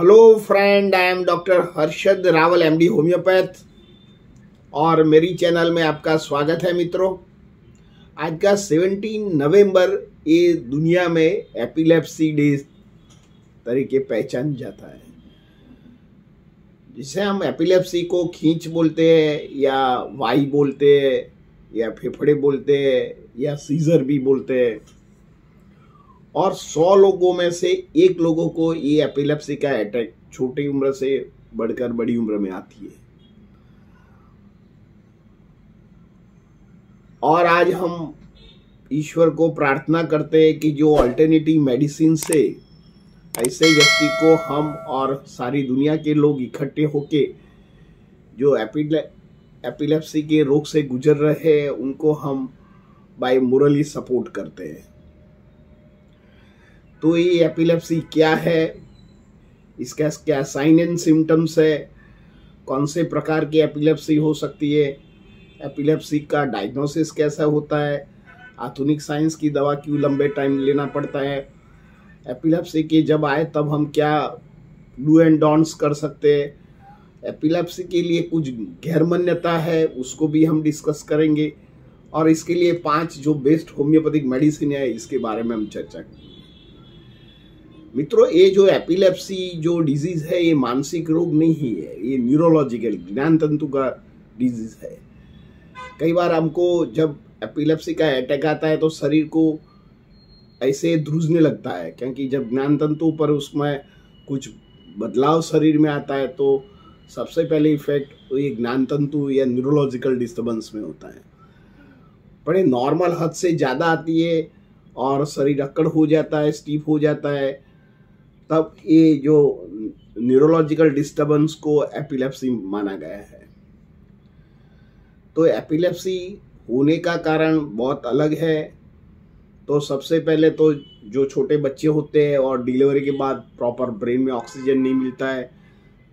Hello friend I am doctor Harshad Rawal MD homeopath और मेरी channel में आपका स्वागत है मित्रों। आज का 17 नवंबर, ये दुनिया में एपिलेप्सी डे तरीके पहचान जाता है। जिसे हम एपिलेप्सी को खींच बोलते हैं, या वाई बोलते हैं, या फेफड़े बोलते हैं, या सीजर भी बोलते हैं। और सौ लोगों में से एक लोगों को ये एपिलेप्सी का अटैक छोटी उम्र से बढ़कर बड़ी उम्र में आती है। और आज हम ईश्वर को प्रार्थना करते हैं कि जो अल्टरनेटिव मेडिसिन से ऐसे व्यक्ति को हम और सारी दुनिया के लोग इकट्ठे होके जो एपिले एपिलेप्सी के रोग से गुजर रहे हैं, उनको हम बाय मोरली सपोर्ट करते हैं। तो ये एपिलेप्सी क्या है? इसका क्या साइन एंड सिम्टम्स है? कौन से प्रकार की एपिलेप्सी हो सकती है? एपिलेप्सी का डायग्नोसिस कैसा होता है? आधुनिक साइंस की दवा क्यों लंबे टाइम लेना पड़ता है? एपिलेप्सी के जब आए, तब हम क्या डू एंड डॉन्ट्स कर सकते हैं? एपिलेप्सी के लिए कुछ गैर मान्यता है, उसको भी हम डिस्कस करेंगे। और इसके लिए पाँच जो बेस्ट होम्योपैथिक मेडिसिन है, इसके बारे में हम चर्चा करेंगे। मित्रों, ये जो एपिलेप्सी जो डिज़ीज़ है, ये मानसिक रोग नहीं है, ये न्यूरोलॉजिकल ज्ञान तंतु का डिज़ीज़ है। कई बार हमको जब एपिलेप्सी का अटैक आता है तो शरीर को ऐसे ध्रुजने लगता है, क्योंकि जब ज्ञान तंतु पर उसमें कुछ बदलाव शरीर में आता है तो सबसे पहले इफ़ेक्ट तो ये ज्ञान तंतु या न्यूरोलॉजिकल डिस्टर्बेंस में होता है। बड़े नॉर्मल हद से ज़्यादा आती है, और शरीर अक्कड़ हो जाता है स्टीप हो जाता है तब ये जो न्यूरोलॉजिकल डिस्टरबेंस को एपिलेप्सी माना गया है। तो एपिलेप्सी होने का कारण बहुत अलग है। तो सबसे पहले तो जो छोटे बच्चे होते हैं और डिलीवरी के बाद प्रॉपर ब्रेन में ऑक्सीजन नहीं मिलता है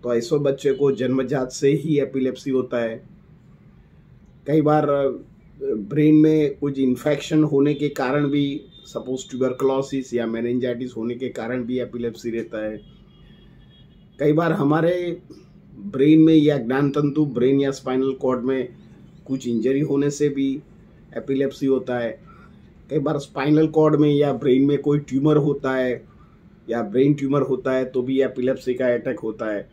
तो ऐसे बच्चे को जन्मजात से ही एपिलेप्सी होता है। कई बार ब्रेन में कुछ इन्फेक्शन होने के कारण भी सपोज़ ट्यूबरक्लोसिस या मैनेंजाइटिस होने के कारण भी एपिलेप्सी रहता है। कई बार हमारे ब्रेन में या ज्ञान तंतु ब्रेन या स्पाइनल कॉर्ड में कुछ इंजरी होने से भी एपिलेप्सी होता है। कई बार स्पाइनल कॉर्ड में या ब्रेन में कोई ट्यूमर होता है, या ब्रेन ट्यूमर होता है तो भी एपिलेप्सी का अटैक होता है।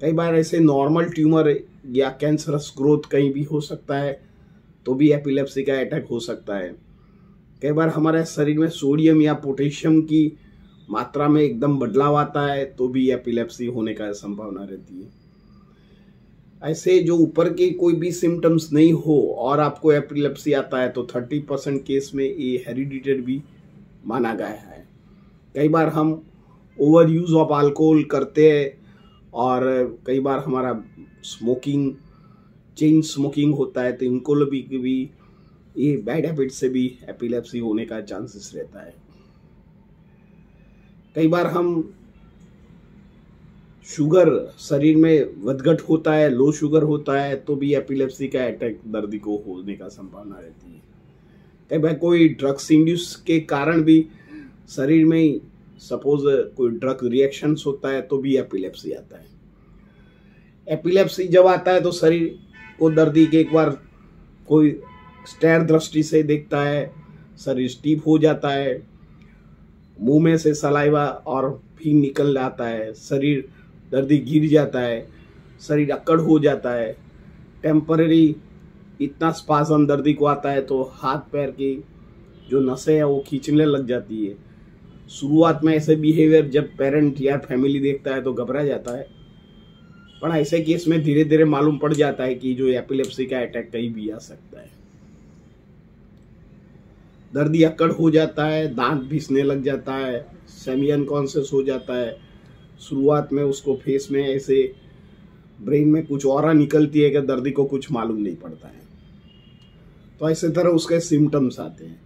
कई बार ऐसे नॉर्मल ट्यूमर या कैंसरस ग्रोथ कहीं भी हो सकता है। तो भी एपिलेप्सी का अटैक हो सकता है। कई बार हमारे शरीर में सोडियम या पोटेशियम की मात्रा में एकदम बदलाव आता है तो भी एपिलेप्सी होने का संभावना रहती है। ऐसे जो ऊपर के कोई भी सिम्टम्स नहीं हो और आपको एपिलेप्सी आता है तो थर्टी परसेंट केस में ये हेरिडिटेड भी माना गया है। कई बार हम ओवर यूज़ ऑफ़ अल्कोहल करते हैं और कई बार हमारा स्मोकिंग चेन स्मोकिंग होता है तो इनको भी, भी ये बैड हैबिट से भी एपिलेप्सी होने का चांसेस रहता है। कई बार हम शुगर शरीर में वदगट होता है लो शुगर होता है तो भी एपिलेप्सी का अटैक दर्द को होने का संभावना रहती है। कई बार कोई ड्रग्स इंड्यूस के कारण भी शरीर में सपोज़ कोई ड्रग रिएक्शंस होता है तो भी एपिलेप्सी आता है। एपिलेप्सी जब आता है तो शरीर को दर्दी के एक बार कोई स्टैर दृष्टि से देखता है, शरीर स्टीप हो जाता है, मुँह में से सलाइवा और भी निकल जाता है, शरीर दर्दी गिर जाता है, शरीर अक्कड़ हो जाता है टेम्पररी इतना स्पाजम दर्दी को आता है तो हाथ पैर की जो नसें हैं वो खींचने लग जाती है। शुरुआत में ऐसे बिहेवियर जब पेरेंट या फैमिली देखता है तो घबरा जाता है। पर ऐसे केस में धीरे धीरे मालूम पड़ जाता है कि जो एपिलेप्सी का अटैक कहीं भी आ सकता है। दर्दी अक्कड़ हो जाता है, दांत भीसने लग जाता है सेमी अनकॉन्सियस हो जाता है। शुरुआत में उसको फेस में ऐसे ब्रेन में कुछ और निकलती है कि दर्दी को कुछ मालूम नहीं पड़ता है। तो ऐसे तरह उसके सिम्टम्स आते हैं।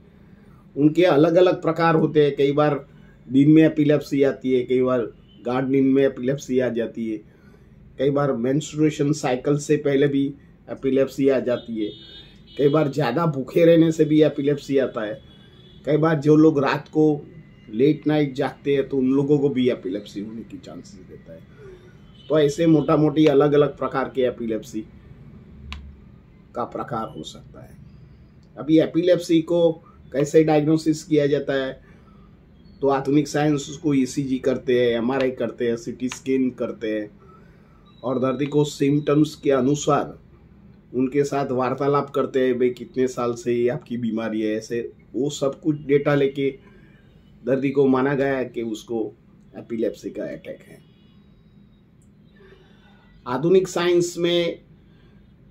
उनके अलग अलग प्रकार होते हैं। कई बार दिन में एपिलेप्सी आती है, कई बार गार्ड नींद में एपिलेप्सी आ जाती है। कई बार मेंस्ट्रुएशन साइकिल से पहले भी एपिलेप्सी आ जाती है। कई बार ज़्यादा भूखे रहने से भी एपिलेप्सी आता है। कई बार जो लोग रात को लेट नाइट जागते हैं तो उन लोगों को भी एपिलेप्सी होने की चांसेस देता है। तो ऐसे मोटा मोटी अलग अलग प्रकार के एपिलेप्सी का प्रकार हो सकता है। अभी एपिलेप्सी को कैसे डायग्नोसिस किया जाता है? तो आधुनिक साइंस उसको ईसीजी करते हैं एमआरआई करते हैं सीटी स्कैन करते हैं। और दर्दी को सिम्टम्स के अनुसार उनके साथ वार्तालाप करते हैं, भाई, कितने साल से ये आपकी बीमारी है? ऐसे वो सब कुछ डेटा लेके दर्दी को माना गया कि उसको एपिलेप्सी का अटैक है। आधुनिक साइंस में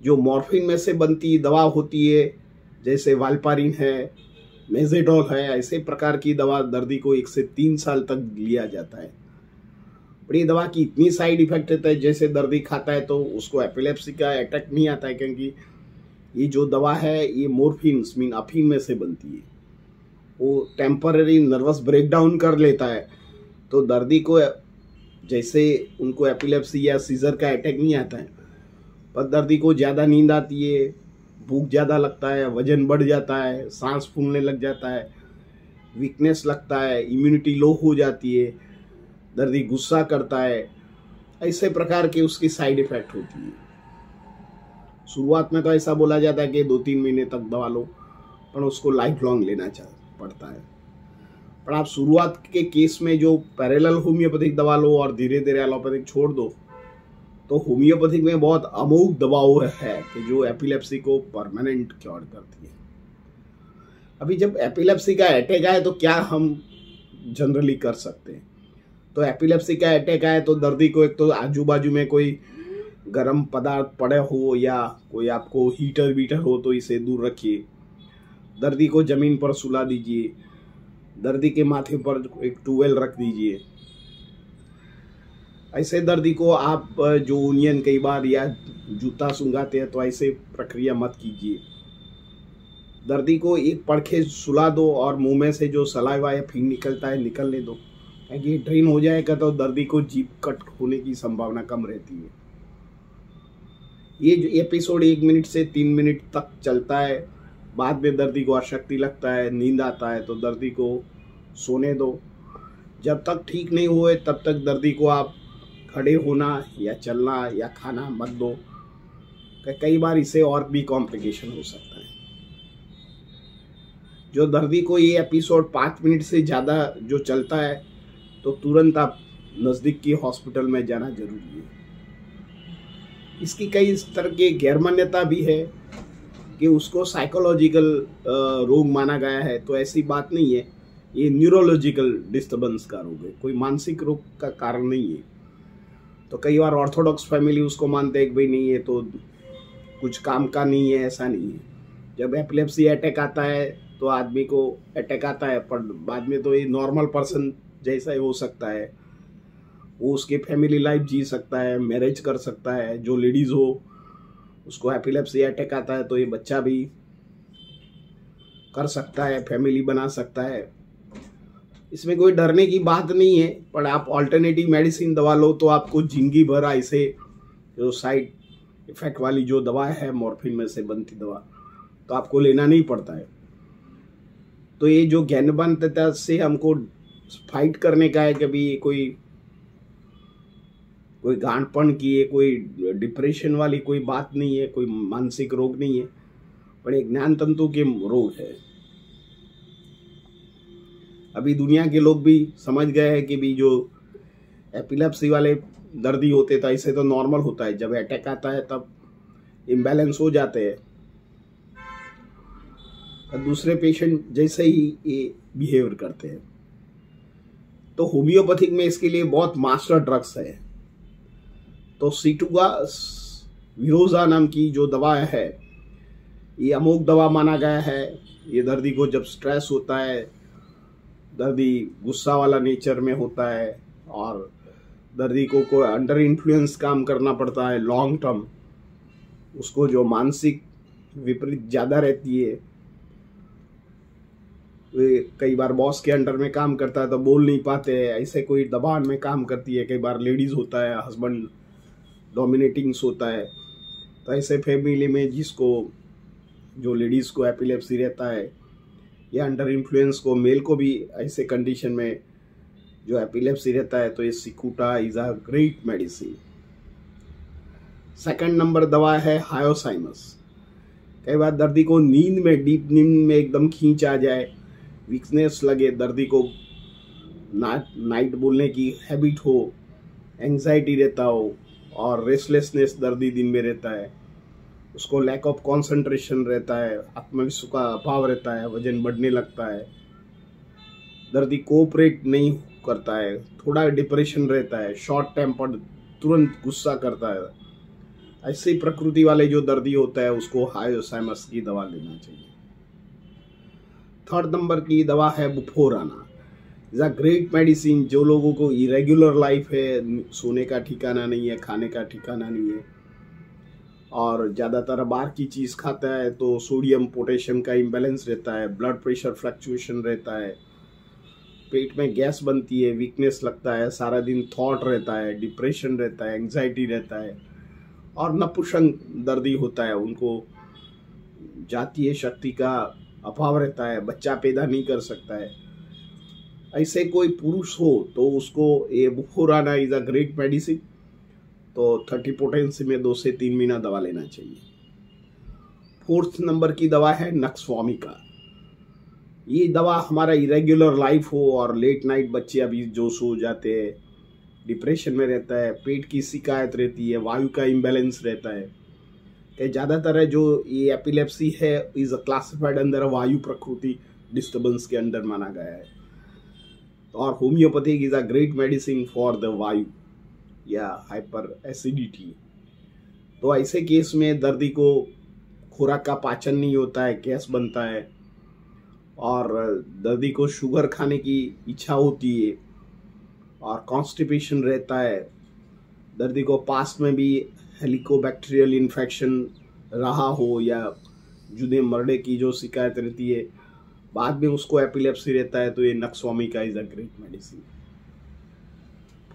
जो मॉर्फिन में से बनती दवा होती है, जैसे वालपारिन है मेजेडोल है, ऐसे प्रकार की दवा दर्दी को एक से तीन साल तक लिया जाता है। बड़ी दवा की इतनी साइड इफ़ेक्ट रहता है, जैसे दर्दी खाता है तो उसको एपिलेप्सी का अटैक नहीं आता है, क्योंकि ये जो दवा है, ये मोरफिन मीन अफीन में से बनती है। वो टेम्पररी नर्वस ब्रेकडाउन कर लेता है। तो दर्दी को, जैसे उनको एपिलेप्सी या सीजर का अटैक नहीं आता है, पर दर्दी को ज़्यादा नींद आती है, भूख ज़्यादा लगता है, वज़न बढ़ जाता है, सांस फूलने लग जाता है वीकनेस लगता है इम्यूनिटी लो हो जाती है। दर्दी गुस्सा करता है, ऐसे प्रकार की उसकी साइड इफ़ेक्ट होती है। शुरुआत में तो ऐसा बोला जाता है कि दो तीन महीने तक दवा लो, पर उसको लाइफ लॉन्ग लेना पड़ता है। पर आप शुरुआत के केस में जो पैरेलल होम्योपैथिक दवा लो और धीरे धीरे एलोपैथिक छोड़ दो तो होम्योपैथिक में बहुत अमोघ दवाओं है कि जो एपिलेप्सी को परमानेंट क्योर करती है। अभी जब एपिलेप्सी का अटैक आए तो क्या हम जनरली कर सकते हैं? तो एपिलेप्सी का अटैक आए तो दर्दी को एक तो आजू बाजू में कोई गर्म पदार्थ पड़े हो या कोई आपको हीटर वीटर हो तो इसे दूर रखिए। दर्दी को ज़मीन पर सुला दीजिए। दर्दी के माथे पर एक टूवेल रख दीजिए। ऐसे दर्दी को आप, जो ओनियन कई बार या जूता सुंगाते हैं तो ऐसे प्रक्रिया मत कीजिए। दर्दी को एक पड़खे सुला दो और मुँह में से जो सलाइवा या फिंग निकलता है निकलने दो। क्योंकि ड्रेन हो जाएगा तो दर्दी को जीप कट होने की संभावना कम रहती है। ये जो एपिसोड एक मिनट से तीन मिनट तक चलता है, बाद में दर्दी को अशक्ति लगता है, नींद आता है तो दर्दी को सोने दो। जब तक ठीक नहीं हुए, तब तक दर्दी को आप खड़े होना या चलना या खाना मत दो। कई बार इसे और भी कॉम्प्लिकेशन हो सकता है। जो दर्दी को ये एपिसोड पाँच मिनट से ज़्यादा जो चलता है तो तुरंत आप नज़दीक की हॉस्पिटल में जाना ज़रूरी है। इसकी कई इस तरह की गैर मान्यता भी है कि उसको साइकोलॉजिकल रोग माना गया है तो ऐसी बात नहीं है। ये न्यूरोलॉजिकल डिस्टर्बेंस का रोग है, कोई मानसिक रोग का कारण नहीं है। तो कई बार ऑर्थोडॉक्स फैमिली उसको मानते हैं कि भाई नहीं है तो कुछ काम का नहीं है, ऐसा नहीं है। जब एपिलेप्सी अटैक आता है तो आदमी को अटैक आता है, पर बाद में तो ये नॉर्मल पर्सन जैसा ही हो सकता है। वो उसकी फैमिली लाइफ जी सकता है मैरिज कर सकता है, जो लेडीज़ हो, उसको एपिलेप्सी अटैक आता है तो ये बच्चा भी कर सकता है फैमिली बना सकता है। इसमें कोई डरने की बात नहीं है, पर आप ऑल्टरनेटिव मेडिसिन दवा लो तो आपको ज़िंदगी भर ऐसे जो साइड इफ़ेक्ट वाली जो दवा है मॉर्फिन में से बनती दवा तो आपको लेना नहीं पड़ता है। तो ये जो ज्ञानबंधता से हमको फाइट करने का है कभी कोई कोई गांडपन की है, कोई डिप्रेशन वाली कोई बात नहीं है, कोई मानसिक रोग नहीं है, पर एक ज्ञान तंतु के रोग है। अभी दुनिया के लोग भी समझ गए हैं कि भी जो एपिलेप्सी वाले दर्दी होते थे ऐसे तो नॉर्मल होता है। जब अटैक आता है, तब इम्बैलेंस हो जाते हैं। दूसरे पेशेंट जैसे ही ये बिहेवियर करते हैं। तो होम्योपैथिक में इसके लिए बहुत मास्टर ड्रग्स है। तो सीटुगा विरोजा नाम की जो दवा है, ये अमोक दवा माना गया है। ये दर्दी को जब स्ट्रेस होता है, दर्दी गुस्सा वाला नेचर में होता है और दर्दी को कोई अंडर इन्फ्लुएंस काम करना पड़ता है लॉन्ग टर्म उसको जो मानसिक विपरीत ज़्यादा रहती है कई बार बॉस के अंडर में काम करता है तो बोल नहीं पाते ऐसे कोई दबाव में काम करती है, कई बार लेडीज़ होता है हस्बैंड डोमिनेटिंग्स होता है। तो ऐसे फैमिली में जिसको, जो लेडीज़ को एपिलेप्सी रहता है या अंडर इन्फ्लुएंस को मेल को भी ऐसे कंडीशन में जो एपिलेप्सी रहता है तो ये cicuta is a great medicine second number दवा है हायोसाइमस कई बार दर्दी को नींद में डीप नींद में एकदम खींच आ जाए वीकनेस लगे, दर्दी को नाइट बोलने की हैबिट हो एंजाइटी रहता हो, और रेस्टलेसनेस दर्दी दिन में रहता है, उसको लैक ऑफ़ कंसंट्रेशन रहता है, आत्मविश्वास का अभाव रहता है, वज़न बढ़ने लगता है, दर्दी कोऑपरेट नहीं करता है, थोड़ा डिप्रेशन रहता है शॉर्ट टेम्पर तुरंत गुस्सा करता है, ऐसे ही प्रकृति वाले जो दर्दी होता है, उसको हायोसाइमस की दवा लेना चाहिए। थर्ड नंबर की दवा है bufo rana. Is a great medicine, जो लोगों को इरेगुलर लाइफ है, सोने का ठिकाना नहीं है, खाने का ठिकाना नहीं है। और ज़्यादातर बाहर की चीज़ खाता है तो सोडियम, पोटेशियम का इम्बेलेंस रहता है ब्लड प्रेशर फ्लक्चुएशन रहता है। पेट में गैस बनती है वीकनेस लगता है, सारा दिन थॉट रहता है डिप्रेशन रहता है एंग्जाइटी रहता है। और नपुंसक दर्दी होता है, उनको जातीय शक्ति का अभाव रहता है, बच्चा पैदा नहीं कर सकता है। ऐसे कोई पुरुष हो तो उसको ये bufo rana is a great medicine तो थर्टी पोटेंसी में दो से तीन महीना दवा लेना चाहिए। फोर्थ नंबर की दवा है नक्सवामिका ये दवा हमारा इरेगुलर लाइफ हो और लेट नाइट बच्चे अभी जो सो जाते हैं डिप्रेशन में रहता है, पेट की शिकायत रहती है, वायु का इम्बेलेंस रहता है। कि ज़्यादातर है जो ये एपिलेप्सी है इज़ अ क्लासिफाइड अंदर वायु प्रकृति डिस्टर्बेंस के अंडर माना गया है। और homeopathic is a great medicine for the वायु या हाइपर एसिडिटी तो ऐसे केस में दर्दी को खुराक का पाचन नहीं होता है, गैस बनता है, और दर्दी को शुगर खाने की इच्छा होती है, और कॉन्स्टिपेशन रहता है, दर्दी को पास्ट में भी हेलिकोबैक्टीरियल इन्फेक्शन रहा हो या जुदे मरडे की जो शिकायत रहती है, बाद में उसको एपिलेप्सी रहता है तो ये नक्सवामी का is a great medicine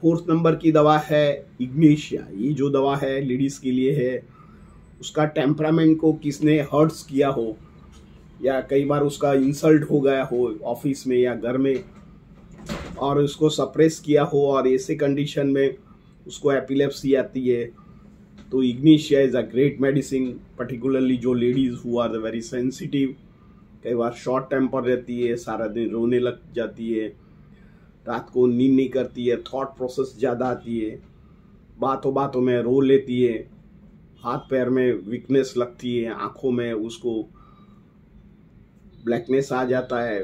fourth number की दवा है इग्नेशिया. ये जो दवा है लेडीज़ के लिए है, उसका टेम्परामेंट को किसने हर्ट्स किया हो, या कई बार उसका इंसल्ट हो गया हो ऑफ़िस में या घर में, और उसको सप्रेस किया हो, और ऐसे कंडीशन में उसको एपिलेप्सी आती है तो ignatia is a great medicine particularly जो ladies who are the very sensitive कई बार शॉर्ट टेम्पर रहती है, सारा दिन रोने लग जाती है, रात को नींद नहीं करती है थॉट प्रोसेस ज़्यादा आती है, बातों बातों में रो लेती है, हाथ पैर में वीकनेस लगती है, आँखों में उसको ब्लैकनेस आ जाता है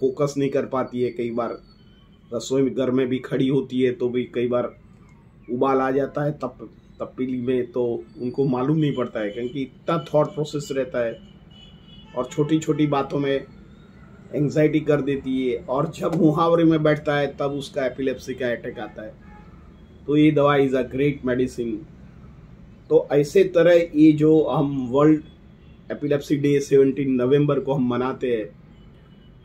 फोकस नहीं कर पाती है, कई बार रसोई घर में भी खड़ी होती है तो भी कई बार उबाल आ जाता है, तब तब्दीली में तो उनको मालूम नहीं पड़ता है, क्योंकि इतना थॉट प्रोसेस रहता है और छोटी छोटी बातों में एंजाइटी कर देती है और जब मुहावरे में बैठता है, तब उसका एपिलेप्सी का अटैक आता है। तो ये दवा इज़ अ ग्रेट मेडिसिन तो ऐसे तरह ये जो हम वर्ल्ड एपिलेप्सी डे सेवनटीन नवंबर को हम मनाते हैं,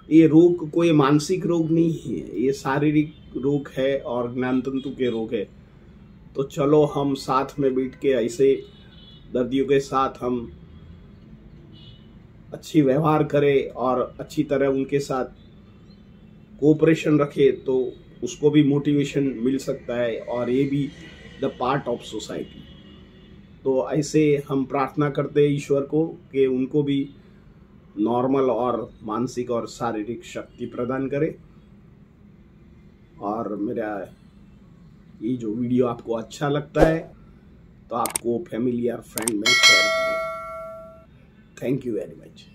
ये रोग कोई मानसिक रोग नहीं है, ये शारीरिक रोग है और ज्ञान तंतु के रोग है। तो चलो हम साथ में बैठ के ऐसे दर्दियों के साथ हम अच्छी व्यवहार करें और अच्छी तरह उनके साथ कोऑपरेशन रखें तो उसको भी मोटिवेशन मिल सकता है और ये भी द पार्ट ऑफ़ सोसाइटी तो ऐसे हम प्रार्थना करते हैं ईश्वर को कि उनको भी नॉर्मल और मानसिक और शारीरिक शक्ति प्रदान करे। और मेरा ये जो वीडियो आपको अच्छा लगता है तो आपको फैमिली और फ्रेंड में शेयर करें। Thank you very much